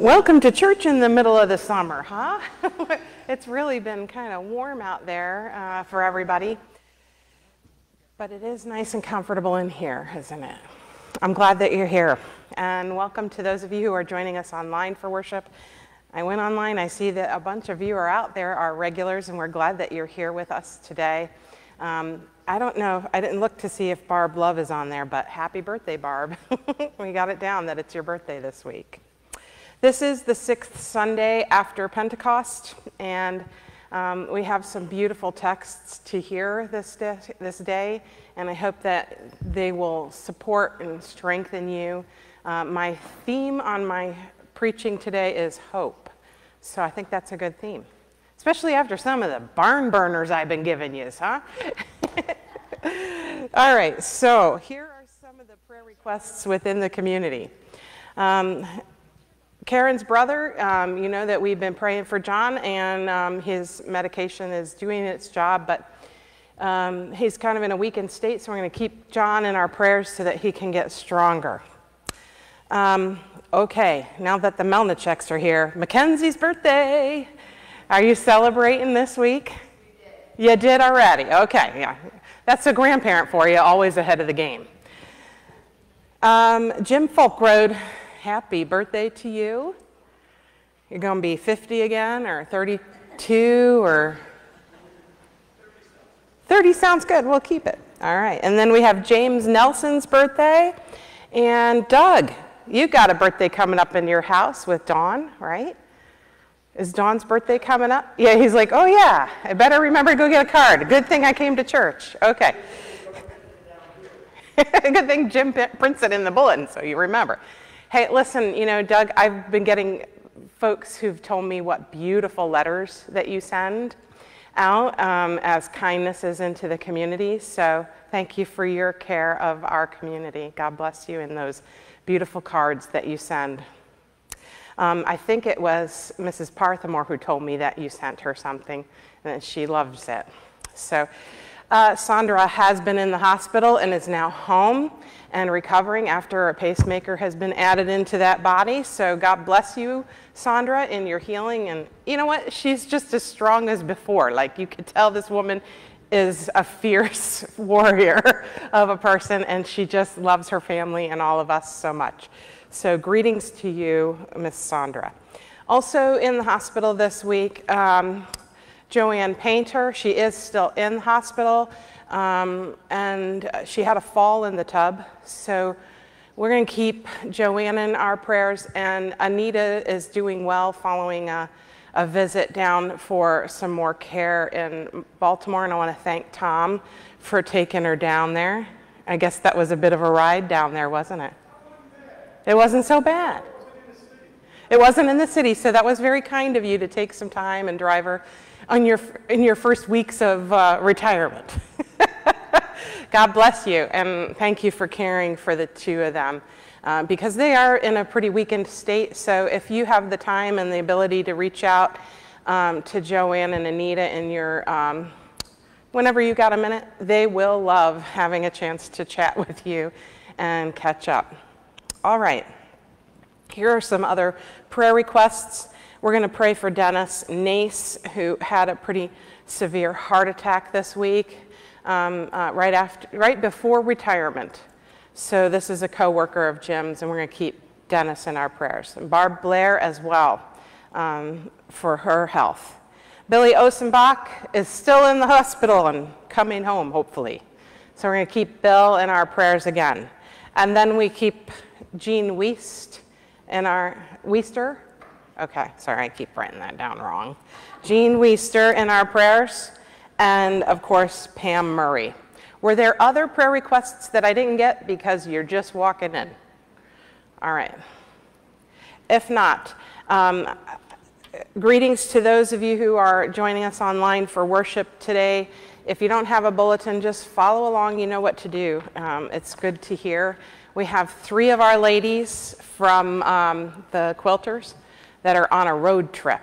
Welcome to church in the middle of the summer, huh? it's really been kind of warm out there uh, for everybody. But it is nice and comfortable in here, isn't it? I'm glad that you're here. And welcome to those of you who are joining us online for worship. I went online, I see that a bunch of you are out there, are regulars, and we're glad that you're here with us today. Um, I don't know, I didn't look to see if Barb Love is on there, but happy birthday, Barb. we got it down that it's your birthday this week. This is the sixth Sunday after Pentecost, and um, we have some beautiful texts to hear this day, this day, and I hope that they will support and strengthen you. Uh, my theme on my preaching today is hope, so I think that's a good theme, especially after some of the barn burners I've been giving you, huh? All right, so here are some of the prayer requests within the community. Um, Karen's brother, um, you know that we've been praying for John, and um, his medication is doing its job, but um, he's kind of in a weakened state, so we're going to keep John in our prayers so that he can get stronger. Um, okay, now that the Melnicheks are here, Mackenzie's birthday. Are you celebrating this week? Did. You did already. Okay, yeah. That's a grandparent for you, always ahead of the game. Um, Jim Folkrode happy birthday to you. You're going to be 50 again, or 32, or 30 sounds good. We'll keep it. All right. And then we have James Nelson's birthday. And Doug, you got a birthday coming up in your house with Dawn, right? Is Dawn's birthday coming up? Yeah, he's like, oh yeah, I better remember to go get a card. Good thing I came to church. Okay. Good thing Jim prints it in the bulletin so you remember. Hey, listen, you know, Doug, I've been getting folks who've told me what beautiful letters that you send out um, as kindnesses into the community. So thank you for your care of our community. God bless you in those beautiful cards that you send. Um, I think it was Mrs. Parthamore who told me that you sent her something and that she loves it. So uh, Sandra has been in the hospital and is now home and recovering after a pacemaker has been added into that body. So God bless you, Sandra, in your healing. And you know what? She's just as strong as before. Like you could tell this woman is a fierce warrior of a person, and she just loves her family and all of us so much. So, greetings to you, Miss Sandra. Also in the hospital this week, um, Joanne Painter. She is still in the hospital, um, and she had a fall in the tub. So, we're going to keep Joanne in our prayers, and Anita is doing well following a a visit down for some more care in Baltimore, and I want to thank Tom for taking her down there. I guess that was a bit of a ride down there, wasn't it? It wasn't so bad. It wasn't in the city, so that was very kind of you to take some time and drive her on your, in your first weeks of uh, retirement. God bless you, and thank you for caring for the two of them. Uh, because they are in a pretty weakened state. So if you have the time and the ability to reach out um, to Joanne and Anita in your, um, whenever you got a minute, they will love having a chance to chat with you and catch up. All right, here are some other prayer requests. We're going to pray for Dennis Nace, who had a pretty severe heart attack this week, um, uh, right, after, right before retirement. So this is a coworker of Jim's, and we're going to keep Dennis in our prayers. And Barb Blair as well um, for her health. Billy Osenbach is still in the hospital and coming home, hopefully. So we're going to keep Bill in our prayers again. And then we keep Jean Weist in our, Weister? Okay, sorry, I keep writing that down wrong. Jean Weister in our prayers. And of course, Pam Murray. Were there other prayer requests that I didn't get because you're just walking in? All right. If not, um, greetings to those of you who are joining us online for worship today. If you don't have a bulletin, just follow along. You know what to do. Um, it's good to hear. We have three of our ladies from um, the Quilters that are on a road trip.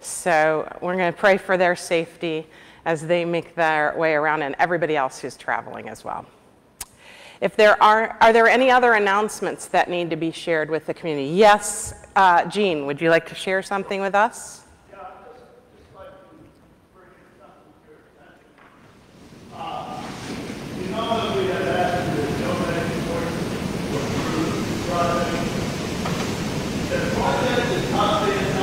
So we're going to pray for their safety as they make their way around and everybody else who's traveling as well. If there are, are there any other announcements that need to be shared with the community? Yes, uh, Jean, would you like to share something with us?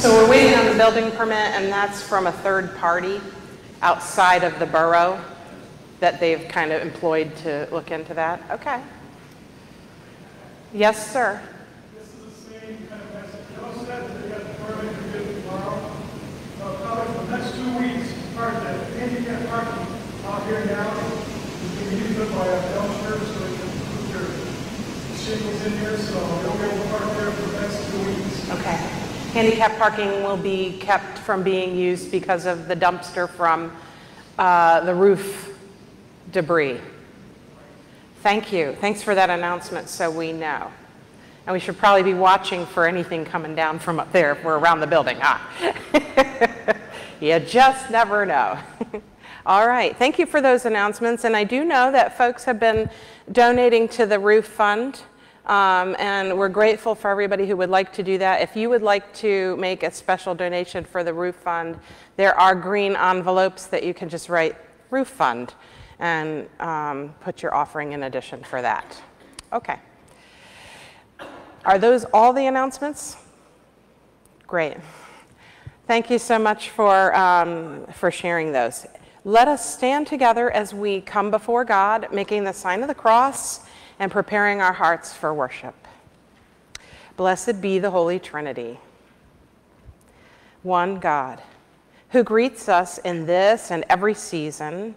So we're waiting on the building permit, and that's from a third party outside of the borough that they've kind of employed to look into that. Okay. Yes, sir. This is the same kind of message. Joe said that they got the permit to do tomorrow. So probably for the next two weeks, part of that handicap parking out here now, you can use it by a dumpster so you can put your shingles in here, so you'll be able to park there for the next two weeks. Okay. Handicap parking will be kept from being used because of the dumpster from uh, the roof debris. Thank you. Thanks for that announcement so we know. And we should probably be watching for anything coming down from up there if we're around the building. You just never know. All right. Thank you for those announcements. And I do know that folks have been donating to the roof fund Um, and we're grateful for everybody who would like to do that. If you would like to make a special donation for the roof fund, there are green envelopes that you can just write roof fund and um, put your offering in addition for that. Okay. Are those all the announcements? Great. Thank you so much for, um, for sharing those. Let us stand together as we come before God, making the sign of the cross and preparing our hearts for worship. Blessed be the Holy Trinity, one God, who greets us in this and every season,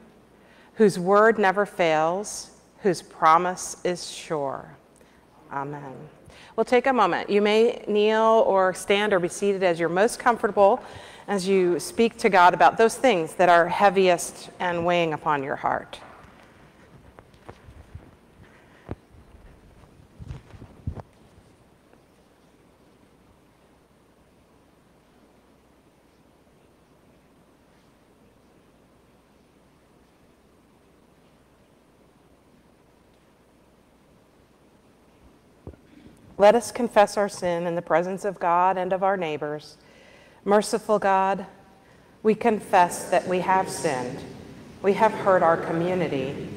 whose word never fails, whose promise is sure. Amen. We'll take a moment. You may kneel or stand or be seated as you're most comfortable as you speak to God about those things that are heaviest and weighing upon your heart. Let us confess our sin in the presence of God and of our neighbors. Merciful God, we confess that we have sinned. We have hurt our community.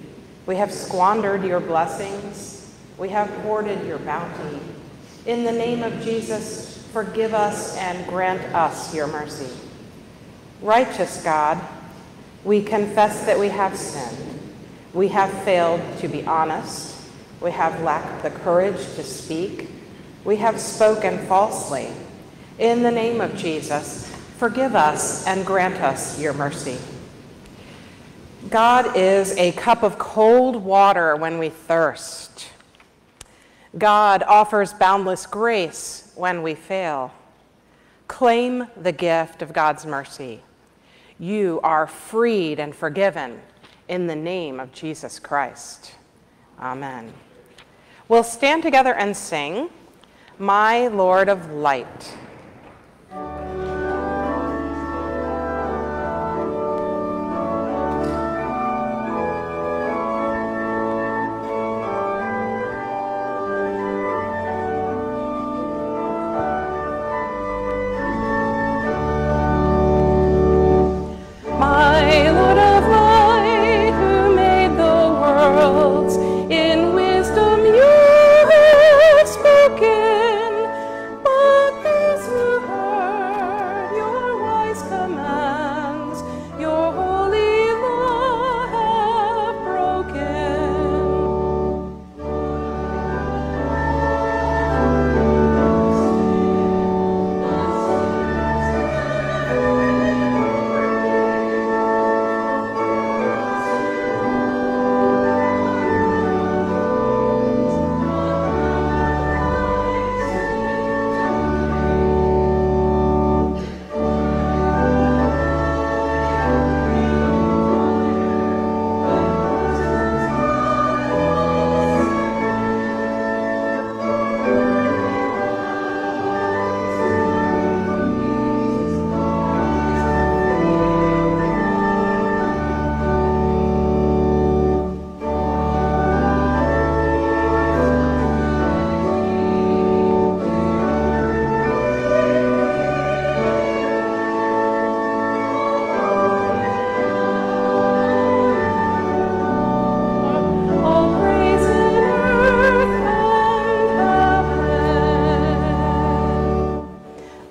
We have squandered your blessings. We have hoarded your bounty. In the name of Jesus, forgive us and grant us your mercy. Righteous God, we confess that we have sinned. We have failed to be honest. We have lacked the courage to speak. We have spoken falsely. In the name of Jesus, forgive us and grant us your mercy. God is a cup of cold water when we thirst. God offers boundless grace when we fail. Claim the gift of God's mercy. You are freed and forgiven in the name of Jesus Christ. Amen. We'll stand together and sing, My Lord of Light.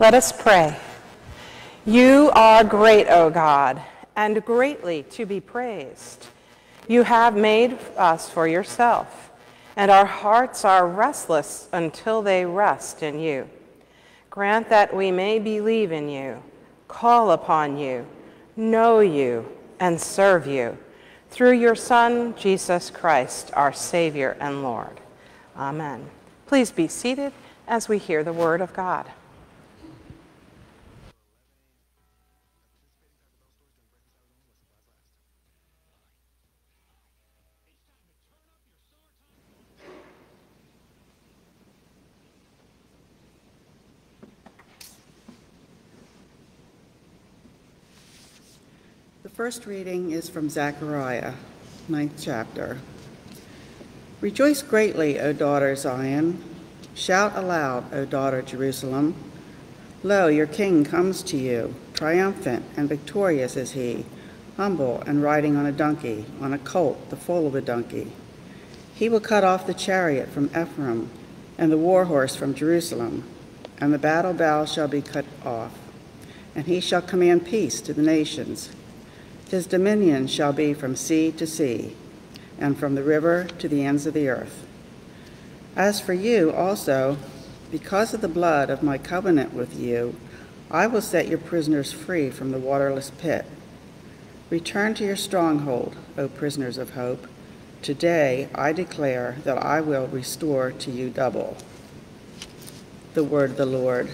Let us pray. You are great, O God, and greatly to be praised. You have made us for yourself, and our hearts are restless until they rest in you. Grant that we may believe in you, call upon you, know you, and serve you through your Son, Jesus Christ, our Savior and Lord. Amen. Please be seated as we hear the word of God. First reading is from Zechariah, ninth chapter. Rejoice greatly, O daughter Zion. Shout aloud, O daughter Jerusalem. Lo, your king comes to you. Triumphant and victorious is he, humble and riding on a donkey, on a colt, the foal of a donkey. He will cut off the chariot from Ephraim, and the war horse from Jerusalem, and the battle bow shall be cut off, and he shall command peace to the nations. His dominion shall be from sea to sea and from the river to the ends of the earth. As for you also, because of the blood of my covenant with you, I will set your prisoners free from the waterless pit. Return to your stronghold, O prisoners of hope. Today I declare that I will restore to you double. The word of the Lord.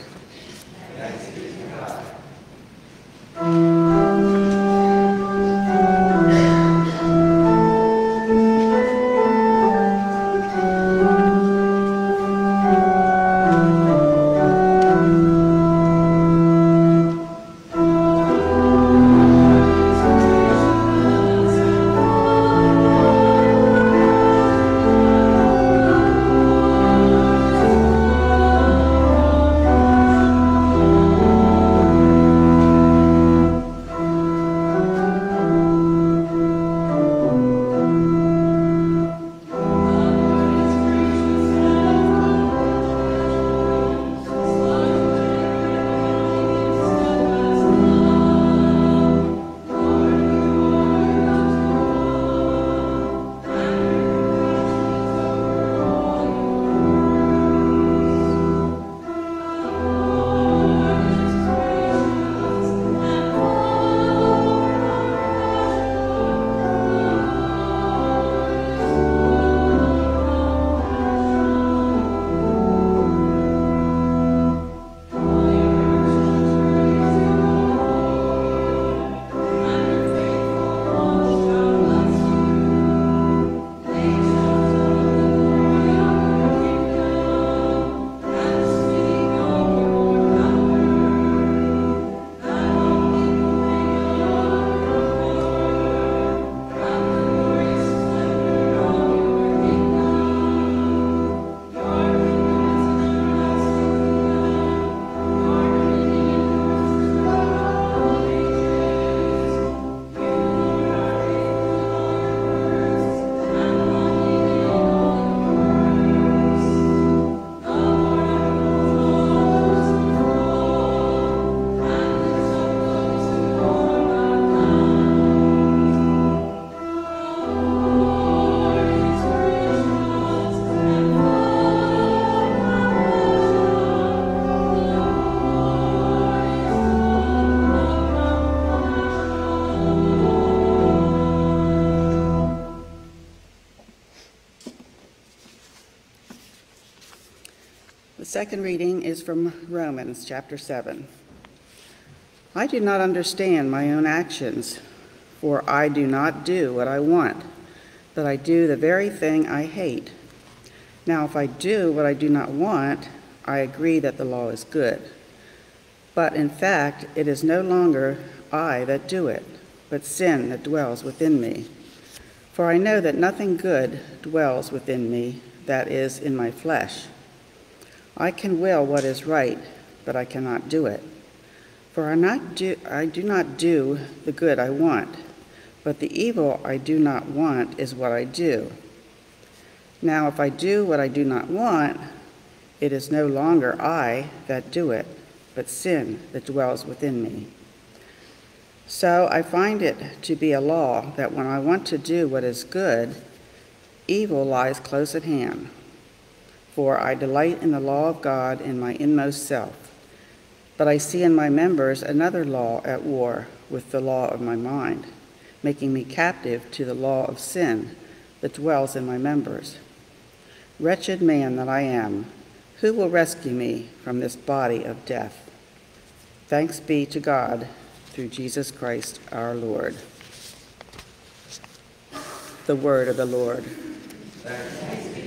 Second reading is from Romans chapter 7. I do not understand my own actions, for I do not do what I want, but I do the very thing I hate. Now, if I do what I do not want, I agree that the law is good. But in fact, it is no longer I that do it, but sin that dwells within me. For I know that nothing good dwells within me, that is, in my flesh. I can will what is right, but I cannot do it. For I, not do, I do not do the good I want, but the evil I do not want is what I do. Now, if I do what I do not want, it is no longer I that do it, but sin that dwells within me. So I find it to be a law that when I want to do what is good, evil lies close at hand. For I delight in the law of God in my inmost self. But I see in my members another law at war with the law of my mind, making me captive to the law of sin that dwells in my members. Wretched man that I am, who will rescue me from this body of death? Thanks be to God through Jesus Christ our Lord. The word of the Lord. Thanks.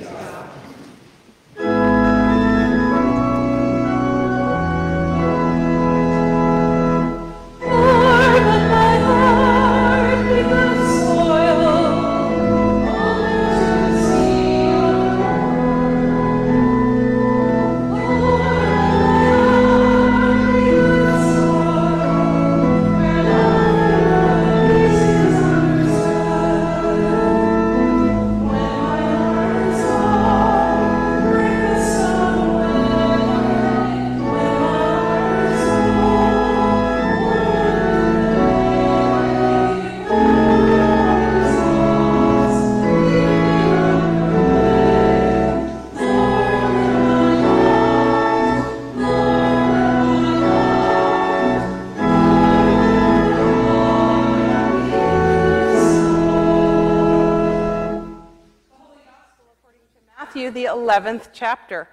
11th chapter.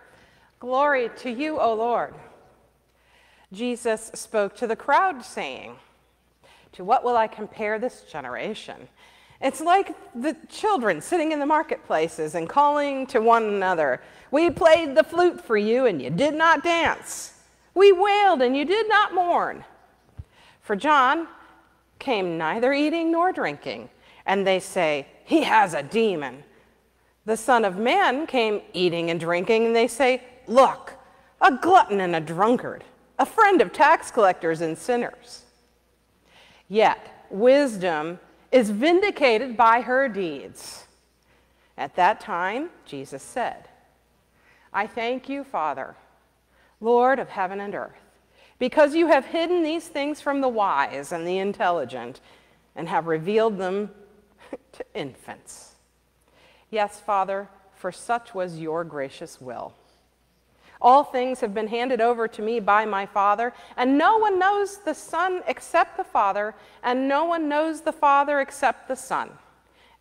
Glory to you, O Lord. Jesus spoke to the crowd, saying, To what will I compare this generation? It's like the children sitting in the marketplaces and calling to one another, We played the flute for you, and you did not dance. We wailed, and you did not mourn. For John came neither eating nor drinking, and they say, He has a demon. The Son of Man came eating and drinking, and they say, Look, a glutton and a drunkard, a friend of tax collectors and sinners. Yet, wisdom is vindicated by her deeds. At that time, Jesus said, I thank you, Father, Lord of heaven and earth, because you have hidden these things from the wise and the intelligent and have revealed them to infants. Yes, Father, for such was your gracious will. All things have been handed over to me by my Father, and no one knows the Son except the Father, and no one knows the Father except the Son,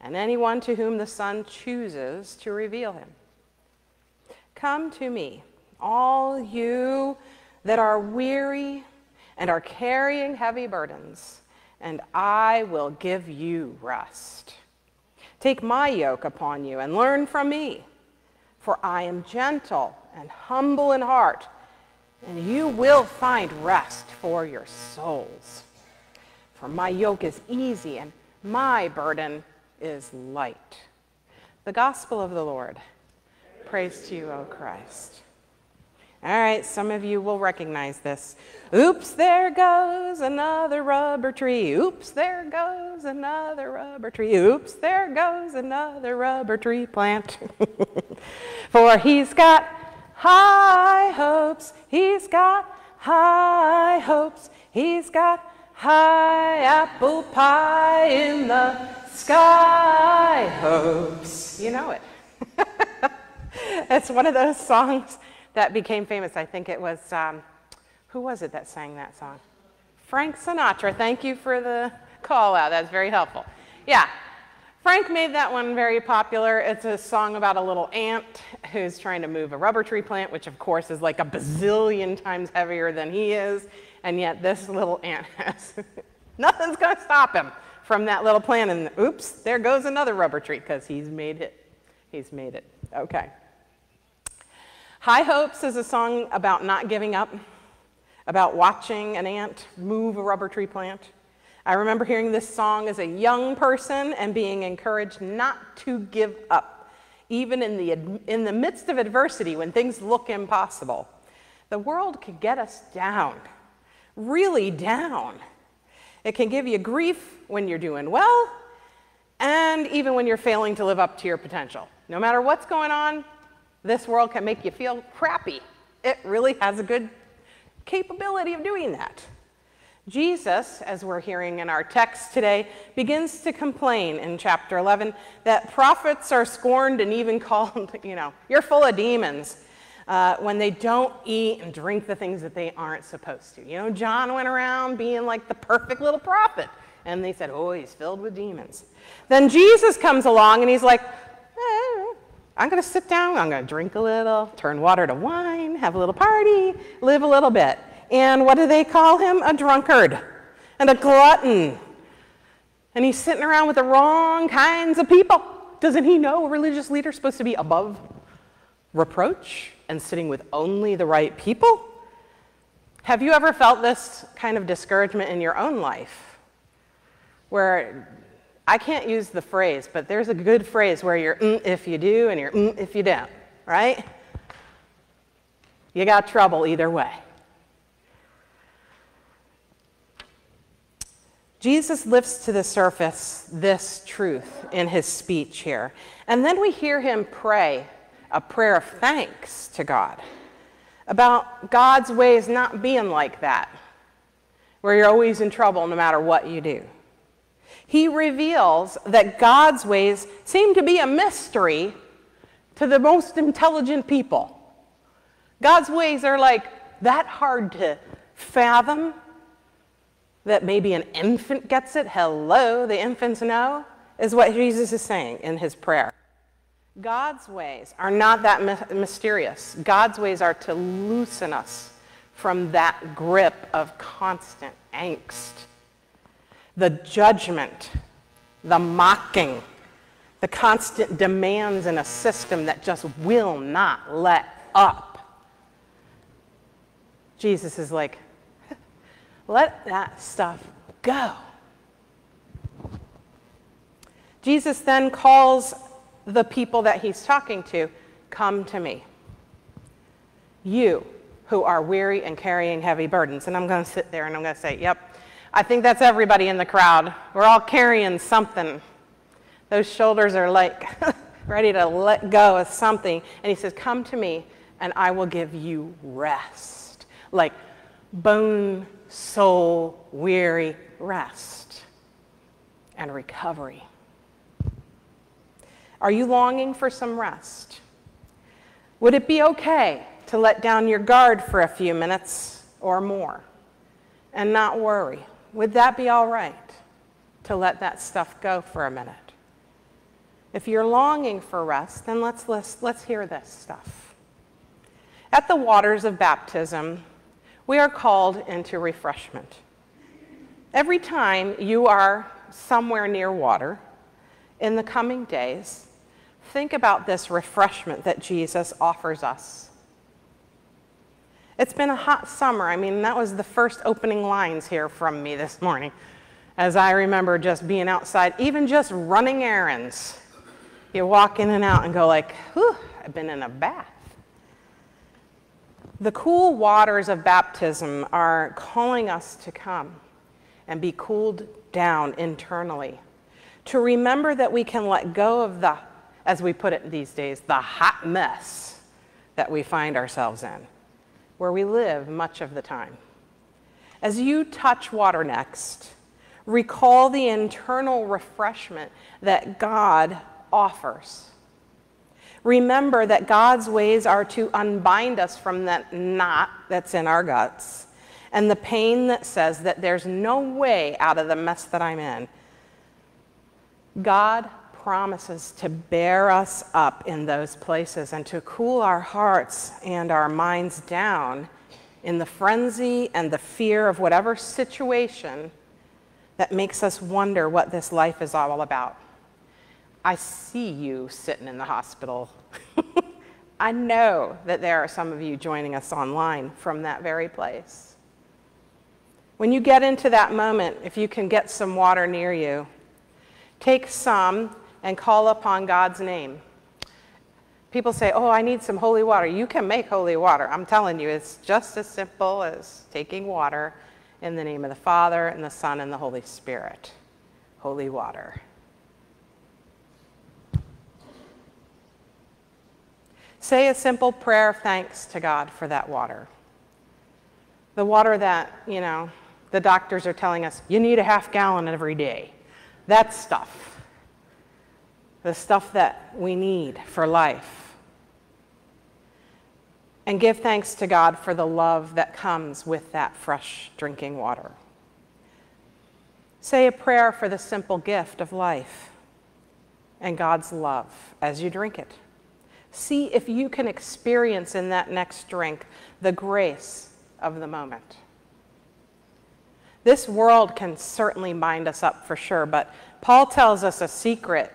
and anyone to whom the Son chooses to reveal him. Come to me, all you that are weary and are carrying heavy burdens, and I will give you rest. Take my yoke upon you and learn from me, for I am gentle and humble in heart, and you will find rest for your souls. For my yoke is easy and my burden is light. The gospel of the Lord. Praise to you, O Christ. All right, some of you will recognize this. Oops, there goes another rubber tree. Oops, there goes another rubber tree. Oops, there goes another rubber tree plant. For he's got high hopes. He's got high hopes. He's got high apple pie in the sky hopes. You know it. it's one of those songs that became famous. I think it was, um, who was it that sang that song? Frank Sinatra. Thank you for the call out. That's very helpful. Yeah, Frank made that one very popular. It's a song about a little ant who's trying to move a rubber tree plant, which of course is like a bazillion times heavier than he is. And yet this little ant has nothing's going to stop him from that little plant. And oops, there goes another rubber tree because he's made it. He's made it. Okay. High Hopes is a song about not giving up, about watching an ant move a rubber tree plant. I remember hearing this song as a young person and being encouraged not to give up, even in the, in the midst of adversity when things look impossible. The world can get us down, really down. It can give you grief when you're doing well, and even when you're failing to live up to your potential. No matter what's going on, this world can make you feel crappy. It really has a good capability of doing that. Jesus, as we're hearing in our text today, begins to complain in chapter 11 that prophets are scorned and even called, you know, you're full of demons uh, when they don't eat and drink the things that they aren't supposed to. You know, John went around being like the perfect little prophet, and they said, oh, he's filled with demons. Then Jesus comes along and he's like, eh, I'm going to sit down, I'm going to drink a little, turn water to wine, have a little party, live a little bit. And what do they call him? A drunkard and a glutton. And he's sitting around with the wrong kinds of people. Doesn't he know a religious leader is supposed to be above reproach and sitting with only the right people? Have you ever felt this kind of discouragement in your own life? Where I can't use the phrase, but there's a good phrase where you're mm, if you do and you're mm, if you don't, right? You got trouble either way. Jesus lifts to the surface this truth in his speech here. And then we hear him pray a prayer of thanks to God about God's ways not being like that, where you're always in trouble no matter what you do. He reveals that God's ways seem to be a mystery to the most intelligent people. God's ways are like that hard to fathom that maybe an infant gets it. Hello, the infants know, is what Jesus is saying in his prayer. God's ways are not that my- mysterious. God's ways are to loosen us from that grip of constant angst, the judgment, the mocking, the constant demands in a system that just will not let up. Jesus is like, let that stuff go. Jesus then calls the people that he's talking to, Come to me. You who are weary and carrying heavy burdens. And I'm going to sit there and I'm going to say, Yep, I think that's everybody in the crowd. We're all carrying something. Those shoulders are like ready to let go of something. And he says, Come to me and I will give you rest. Like bone, soul, weary rest and recovery. Are you longing for some rest? Would it be okay to let down your guard for a few minutes or more and not worry? Would that be all right to let that stuff go for a minute? If you're longing for rest, then let's, let's, let's hear this stuff. At the waters of baptism, we are called into refreshment. Every time you are somewhere near water in the coming days, think about this refreshment that Jesus offers us. It's been a hot summer. I mean, that was the first opening lines here from me this morning, as I remember just being outside, even just running errands. You walk in and out and go like, whew, I've been in a bath. The cool waters of baptism are calling us to come and be cooled down internally, to remember that we can let go of the as we put it these days, the hot mess that we find ourselves in, where we live much of the time. As you touch water next, recall the internal refreshment that God offers. Remember that God's ways are to unbind us from that knot that's in our guts and the pain that says that there's no way out of the mess that I'm in. God promises to bear us up in those places and to cool our hearts and our minds down in the frenzy and the fear of whatever situation that makes us wonder what this life is all about. I see you sitting in the hospital. I know that there are some of you joining us online from that very place. When you get into that moment, if you can get some water near you, take some and call upon God's name. People say, Oh, I need some holy water. You can make holy water. I'm telling you, it's just as simple as taking water in the name of the Father, and the Son, and the Holy Spirit. Holy water. Say a simple prayer of thanks to God for that water. The water that, you know, the doctors are telling us you need a half gallon every day. That stuff the stuff that we need for life. And give thanks to God for the love that comes with that fresh drinking water. Say a prayer for the simple gift of life and God's love as you drink it. See if you can experience in that next drink the grace of the moment. This world can certainly bind us up for sure, but Paul tells us a secret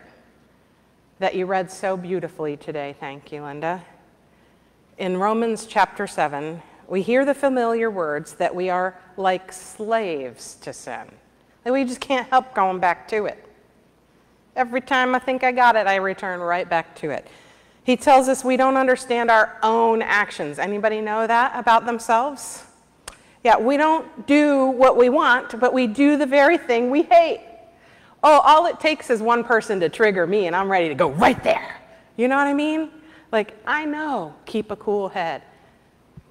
that you read so beautifully today. Thank you, Linda. In Romans chapter 7, we hear the familiar words that we are like slaves to sin, that we just can't help going back to it. Every time I think I got it, I return right back to it. He tells us we don't understand our own actions. Anybody know that about themselves? Yeah, we don't do what we want, but we do the very thing we hate. Oh, all it takes is one person to trigger me and I'm ready to go right there. You know what I mean? Like, I know, keep a cool head,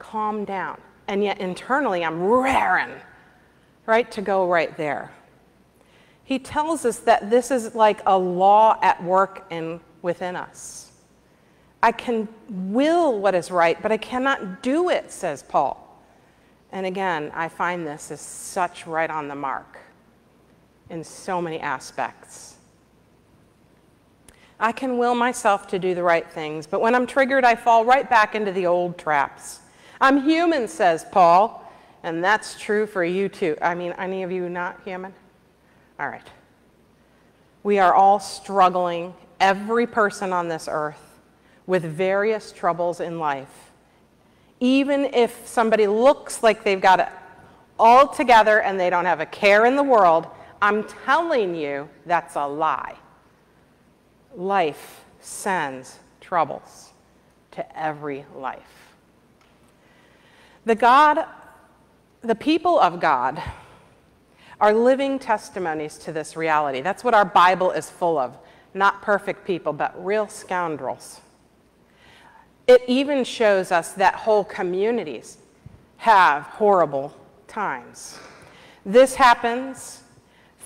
calm down. And yet internally, I'm raring, right, to go right there. He tells us that this is like a law at work in, within us. I can will what is right, but I cannot do it, says Paul. And again, I find this is such right on the mark in so many aspects. I can will myself to do the right things, but when I'm triggered, I fall right back into the old traps. I'm human, says Paul, and that's true for you too. I mean, any of you not human? All right. We are all struggling, every person on this earth, with various troubles in life. Even if somebody looks like they've got it all together and they don't have a care in the world, I'm telling you that's a lie. Life sends troubles to every life. The God, the people of God are living testimonies to this reality. That's what our Bible is full of. Not perfect people, but real scoundrels. It even shows us that whole communities have horrible times. This happens,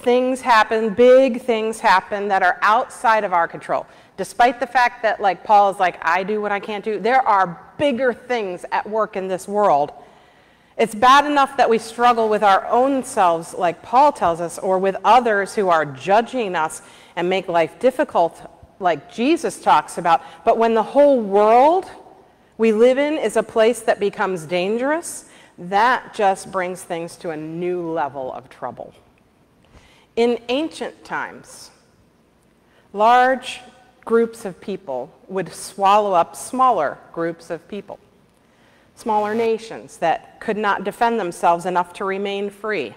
things happen, big things happen that are outside of our control. Despite the fact that, like Paul is like, I do what I can't do, there are bigger things at work in this world it's bad enough that we struggle with our own selves, like Paul tells us, or with others who are judging us and make life difficult, like Jesus talks about. But when the whole world we live in is a place that becomes dangerous, that just brings things to a new level of trouble. In ancient times, large groups of people would swallow up smaller groups of people smaller nations that could not defend themselves enough to remain free.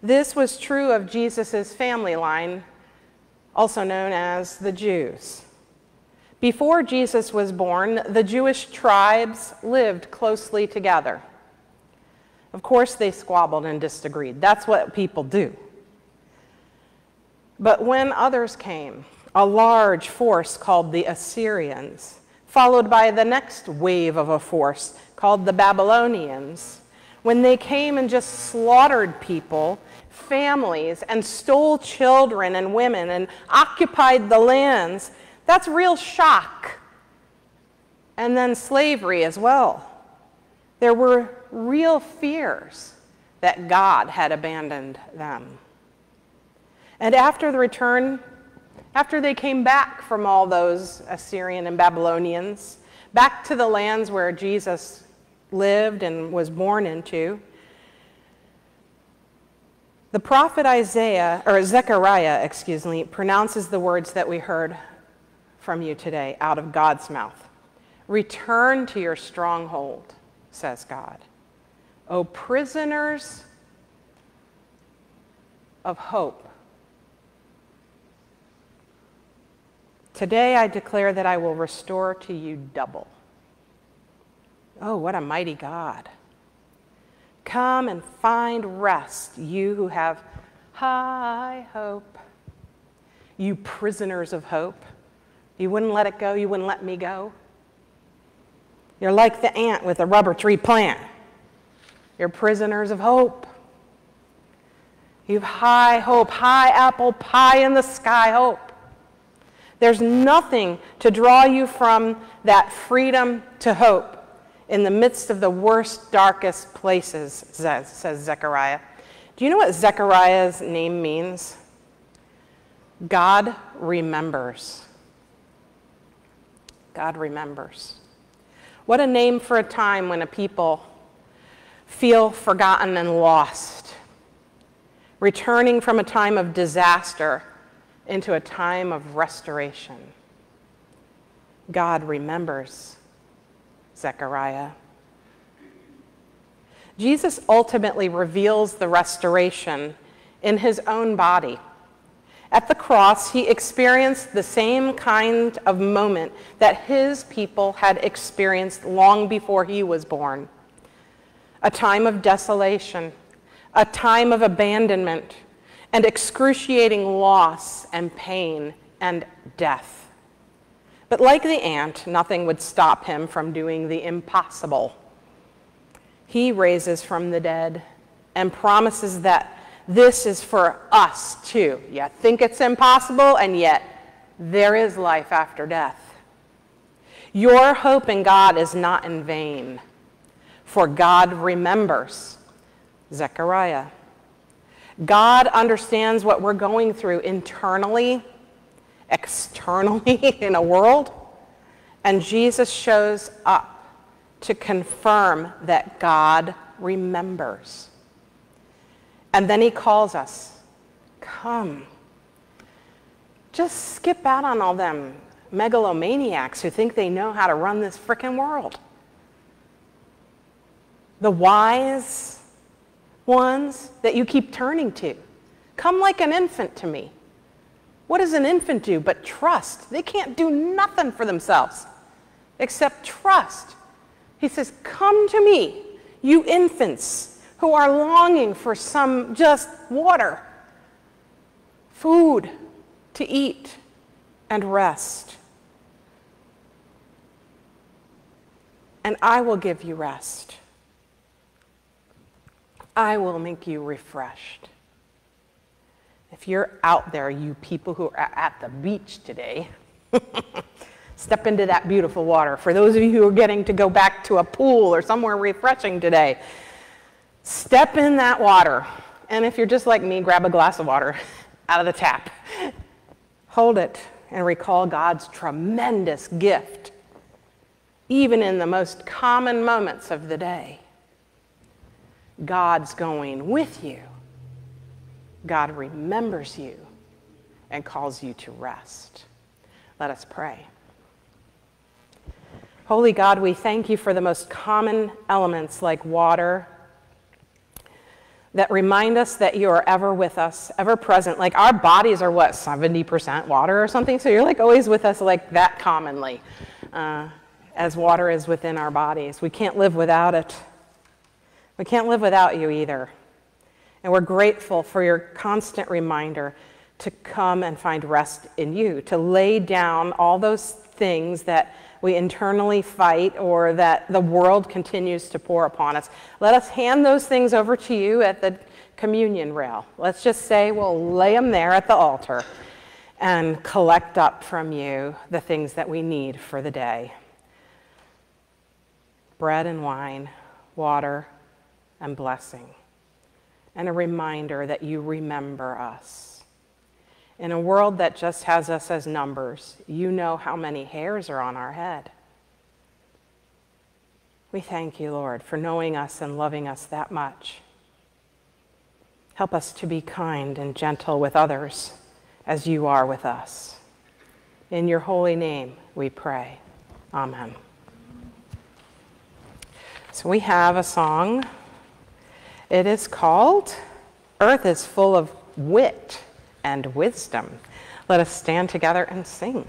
This was true of Jesus' family line, also known as the Jews. Before Jesus was born, the Jewish tribes lived closely together. Of course, they squabbled and disagreed. That's what people do. But when others came, a large force called the Assyrians, followed by the next wave of a force called the Babylonians, when they came and just slaughtered people, families, and stole children and women and occupied the lands, that's real shock. And then slavery as well. There were real fears that God had abandoned them. And after the return after they came back from all those Assyrian and Babylonians, back to the lands where Jesus lived and was born into, the prophet Isaiah, or Zechariah, excuse me, pronounces the words that we heard from you today out of God's mouth. Return to your stronghold, says God. O prisoners of hope. Today I declare that I will restore to you double. Oh, what a mighty God. Come and find rest, you who have high hope. You prisoners of hope. You wouldn't let it go, you wouldn't let me go. You're like the ant with a rubber tree plant. You're prisoners of hope. You've high hope, high apple pie in the sky hope. There's nothing to draw you from that freedom to hope in the midst of the worst, darkest places, says, Zechariah. Do you know what Zechariah's name means? God remembers. God remembers. What a name for a time when a people feel forgotten and lost, returning from a time of disaster into a time of restoration. God remembers Zechariah. Jesus ultimately reveals the restoration in his own body. At the cross, he experienced the same kind of moment that his people had experienced long before he was born a time of desolation, a time of abandonment and excruciating loss and pain and death. But like the ant, nothing would stop him from doing the impossible. He raises from the dead and promises that this is for us too. You think it's impossible, and yet there is life after death. Your hope in God is not in vain, for God remembers. Zechariah. God understands what we're going through internally externally in a world. And Jesus shows up to confirm that God remembers. And then he calls us, come. Just skip out on all them megalomaniacs who think they know how to run this frickin' world. The wise ones that you keep turning to. Come like an infant to me. What does an infant do but trust? They can't do nothing for themselves except trust. He says, Come to me, you infants who are longing for some just water, food to eat, and rest. And I will give you rest. I will make you refreshed. If you're out there, you people who are at the beach today, step into that beautiful water. For those of you who are getting to go back to a pool or somewhere refreshing today, step in that water. And if you're just like me, grab a glass of water out of the tap. Hold it and recall God's tremendous gift, even in the most common moments of the day. God's going with you. God remembers you and calls you to rest. Let us pray. Holy God, we thank you for the most common elements like water that remind us that you are ever with us, ever present. Like our bodies are what, 70% water or something? So you're like always with us like that commonly, uh, as water is within our bodies. We can't live without it. We can't live without you either. And we're grateful for your constant reminder to come and find rest in you, to lay down all those things that we internally fight or that the world continues to pour upon us. Let us hand those things over to you at the communion rail. Let's just say we'll lay them there at the altar and collect up from you the things that we need for the day bread and wine, water, and blessing, and a reminder that you remember us. In a world that just has us as numbers, you know how many hairs are on our head. We thank you, Lord, for knowing us and loving us that much. Help us to be kind and gentle with others as you are with us. In your holy name we pray. Amen. So we have a song. It is called Earth is Full of Wit and Wisdom. Let us stand together and sing.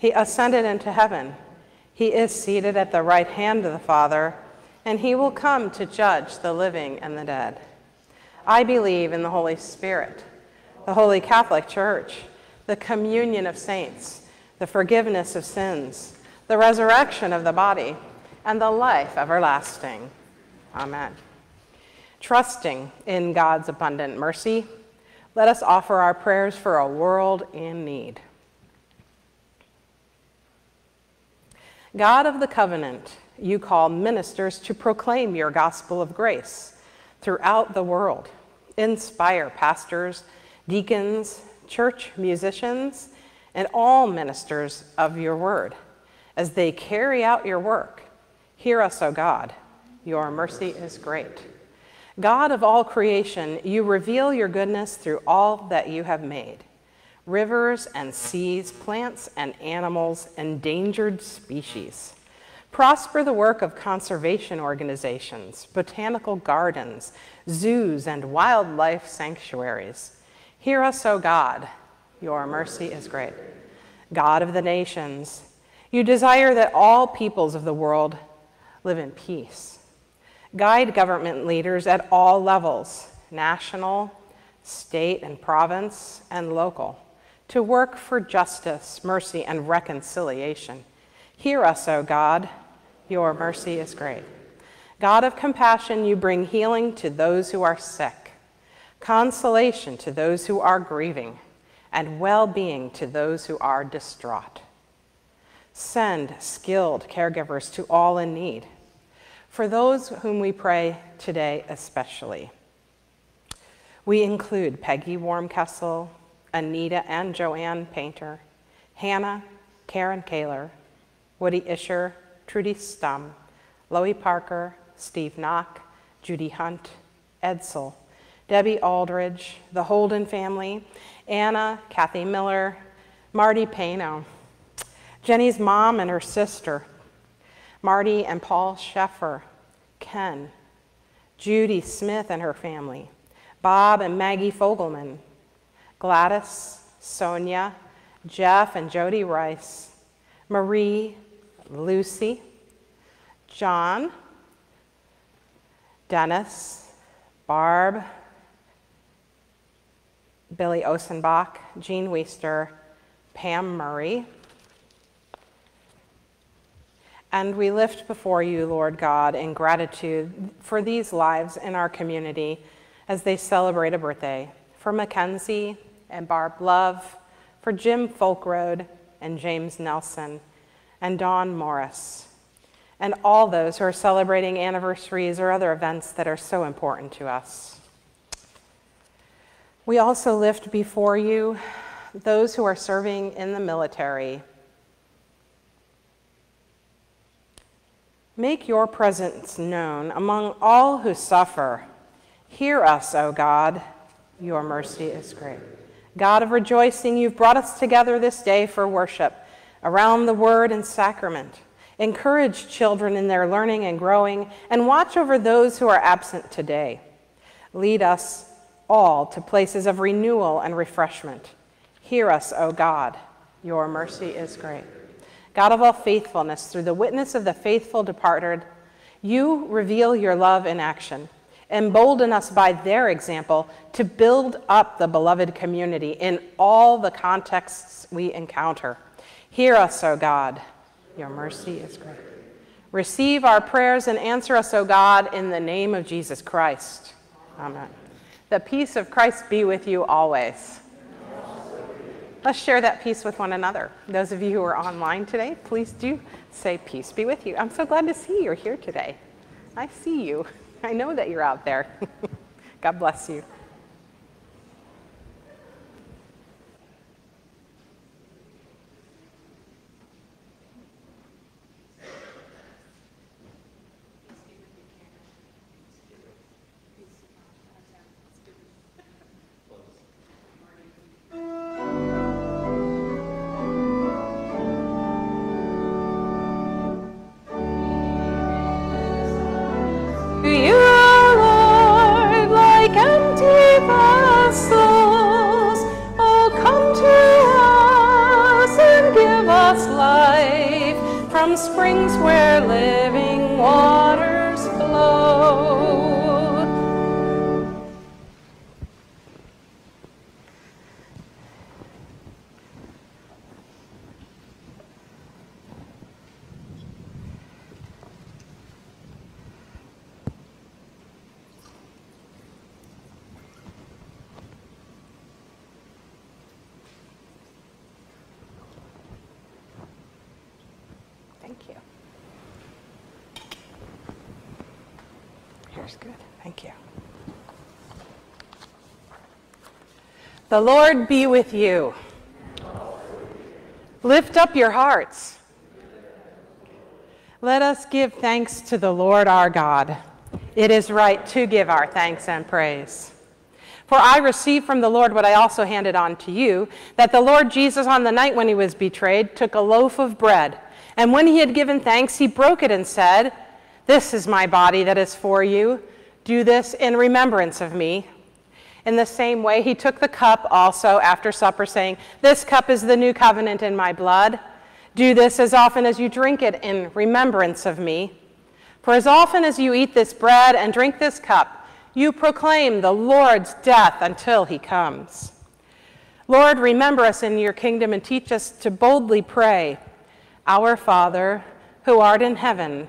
He ascended into heaven. He is seated at the right hand of the Father, and he will come to judge the living and the dead. I believe in the Holy Spirit, the Holy Catholic Church, the communion of saints, the forgiveness of sins, the resurrection of the body, and the life everlasting. Amen. Trusting in God's abundant mercy, let us offer our prayers for a world in need. God of the covenant, you call ministers to proclaim your gospel of grace throughout the world. Inspire pastors, deacons, church musicians, and all ministers of your word as they carry out your work. Hear us, O God. Your mercy is great. God of all creation, you reveal your goodness through all that you have made rivers and seas, plants and animals, endangered species. Prosper the work of conservation organizations, botanical gardens, zoos, and wildlife sanctuaries. Hear us, O God. Your mercy is great. God of the nations, you desire that all peoples of the world live in peace. Guide government leaders at all levels national, state and province, and local to work for justice, mercy, and reconciliation. Hear us, O God. Your mercy is great. God of compassion, you bring healing to those who are sick, consolation to those who are grieving, and well being to those who are distraught. Send skilled caregivers to all in need for those whom we pray today especially. We include Peggy Warmkessel, Anita and Joanne Painter, Hannah, Karen Kaler, Woody Isher, Trudy Stum, Loie Parker, Steve Knock, Judy Hunt, Edsel, Debbie Aldridge, the Holden family, Anna, Kathy Miller, Marty Pano, Jenny's mom and her sister, Marty and Paul Sheffer, Ken, Judy Smith and her family, Bob and Maggie Fogelman, Gladys, Sonia, Jeff and Jody Rice, Marie, Lucy, John, Dennis, Barb, Billy Osenbach, Jean Weister, Pam Murray, and we lift before you, Lord God, in gratitude for these lives in our community as they celebrate a birthday. For Mackenzie and Barb Love, for Jim Folkrode and James Nelson, and Dawn Morris, and all those who are celebrating anniversaries or other events that are so important to us. We also lift before you those who are serving in the military Make your presence known among all who suffer. Hear us, O God. Your mercy is great. God of rejoicing, you've brought us together this day for worship around the word and sacrament. Encourage children in their learning and growing, and watch over those who are absent today. Lead us all to places of renewal and refreshment. Hear us, O God. Your mercy is great. God of all faithfulness, through the witness of the faithful departed, you reveal your love in action. Embolden us by their example to build up the beloved community in all the contexts we encounter. Hear us, O God. Your mercy is great. Receive our prayers and answer us, O God, in the name of Jesus Christ. Amen. The peace of Christ be with you always. Let's share that peace with one another. Those of you who are online today, please do say, Peace be with you. I'm so glad to see you're here today. I see you. I know that you're out there. God bless you. Here's good. Thank you. The Lord be with you. Lift up your hearts. Let us give thanks to the Lord our God. It is right to give our thanks and praise. For I received from the Lord what I also handed on to you that the Lord Jesus, on the night when he was betrayed, took a loaf of bread. And when he had given thanks, he broke it and said, This is my body that is for you. Do this in remembrance of me. In the same way, he took the cup also after supper, saying, This cup is the new covenant in my blood. Do this as often as you drink it in remembrance of me. For as often as you eat this bread and drink this cup, you proclaim the Lord's death until he comes. Lord, remember us in your kingdom and teach us to boldly pray. Our Father, who art in heaven,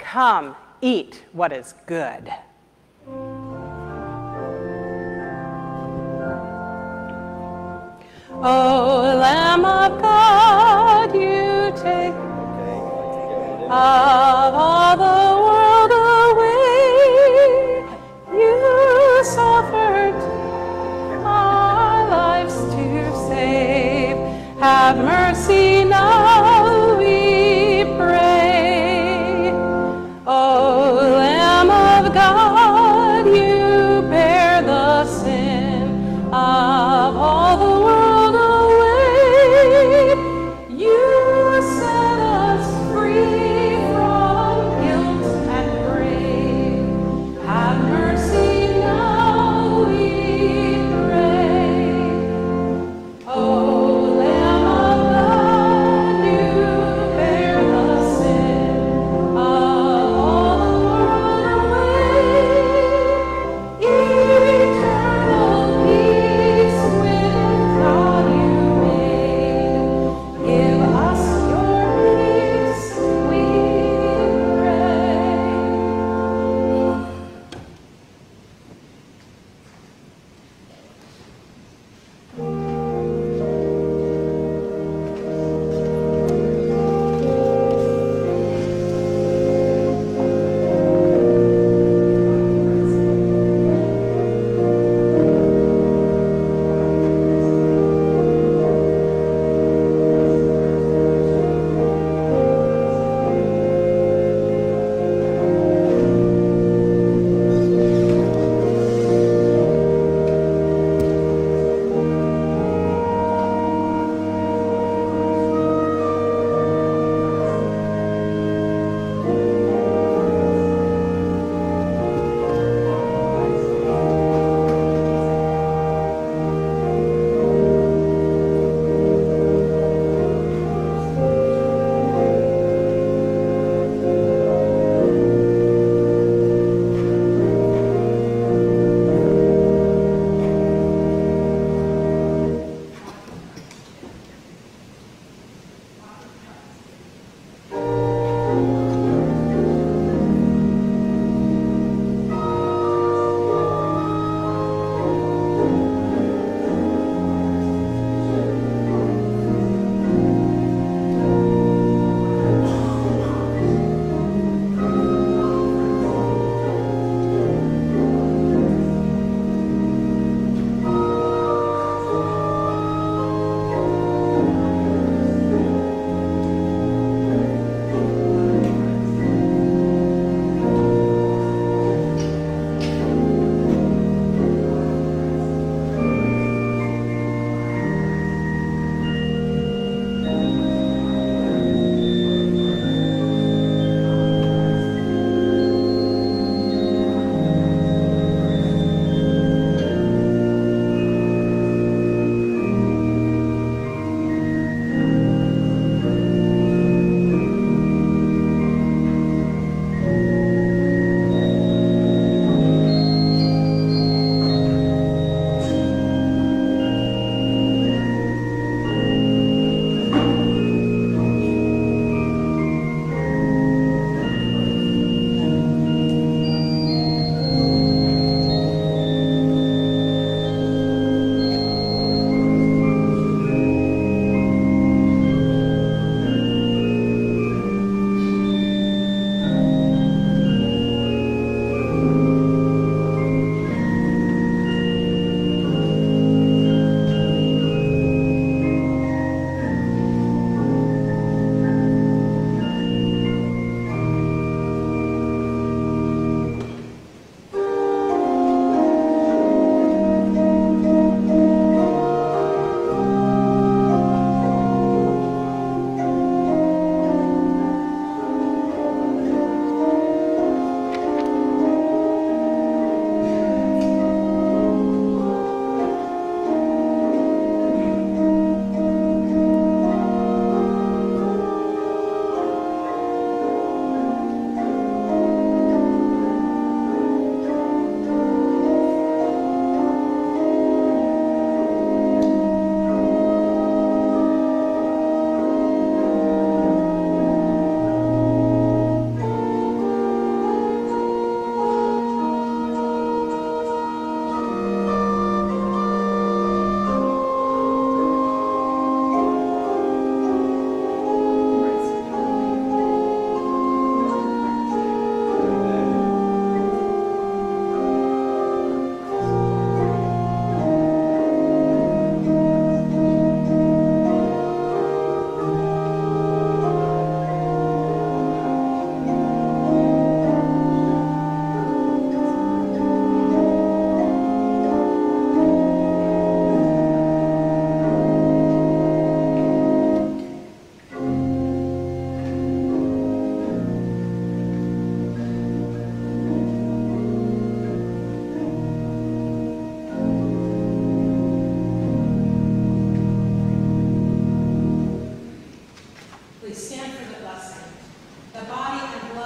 Come, eat what is good. O Lamb of God, you take of all the world away. You suffered our lives to save. Have mercy now,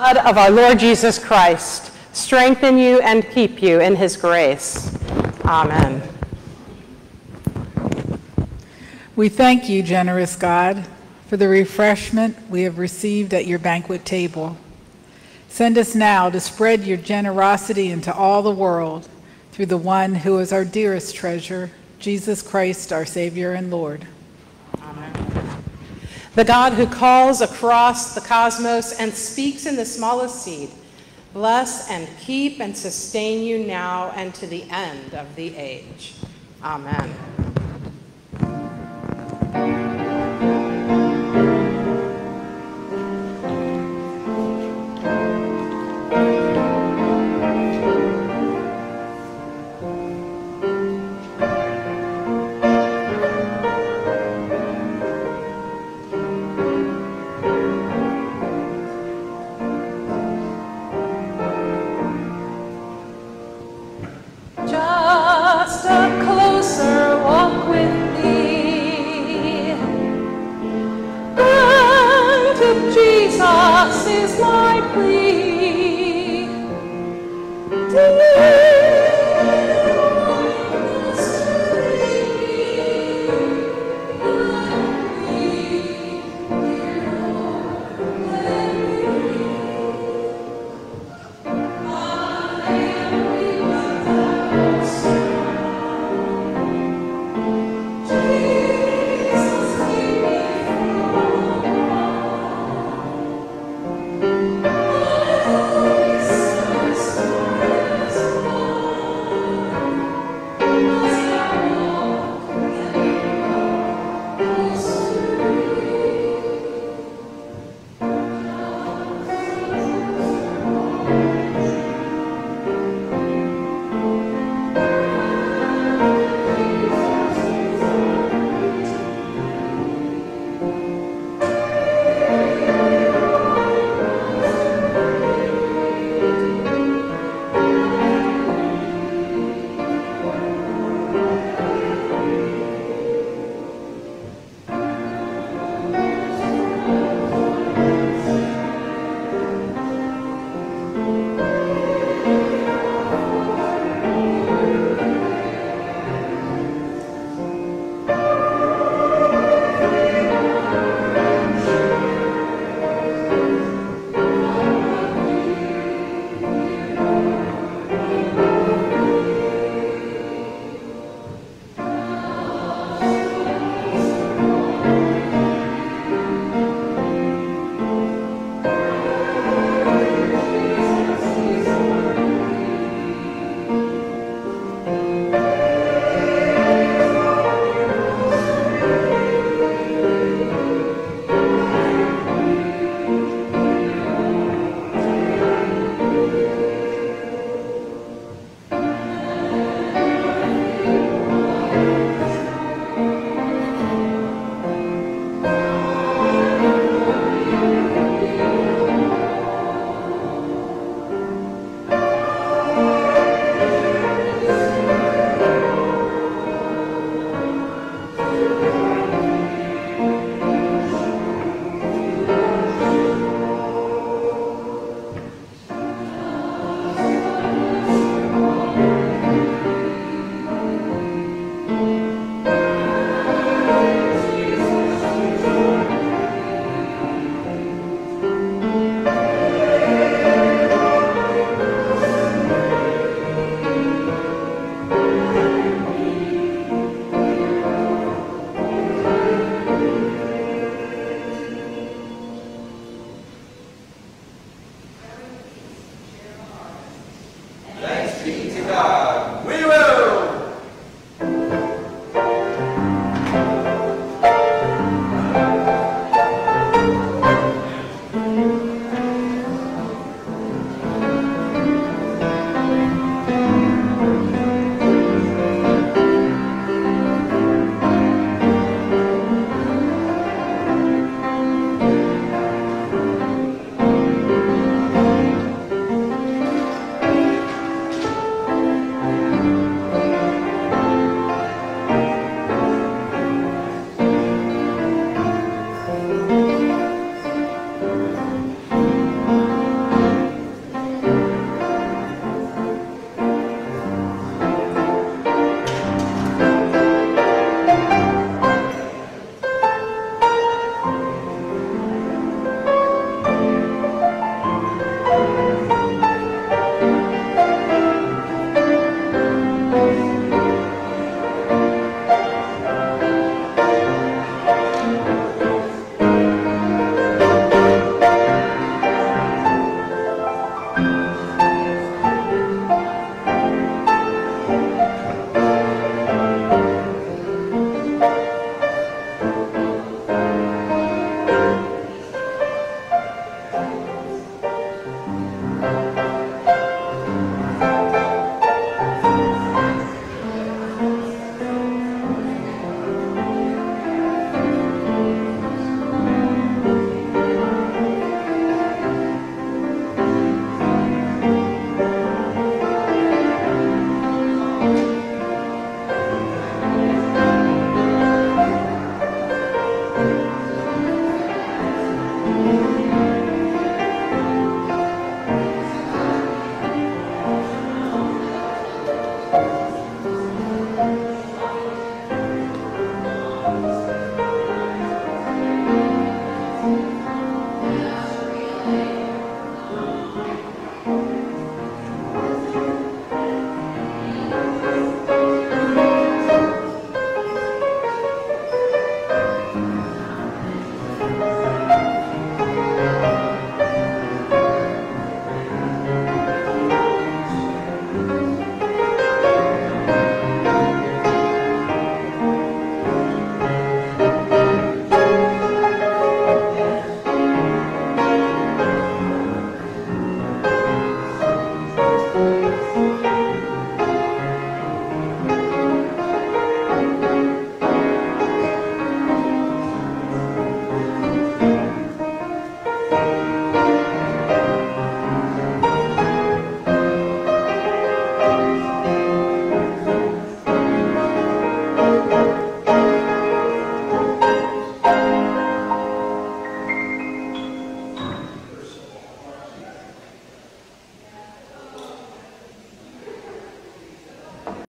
blood of our Lord Jesus Christ strengthen you and keep you in his grace. Amen. We thank you, generous God, for the refreshment we have received at your banquet table. Send us now to spread your generosity into all the world through the one who is our dearest treasure, Jesus Christ, our Savior and Lord. The God who calls across the cosmos and speaks in the smallest seed, bless and keep and sustain you now and to the end of the age. Amen.